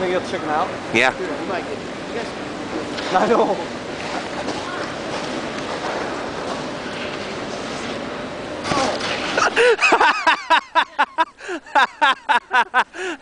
think you'll check them out? Yeah. Dude, you might get. You guys. I know. Oh.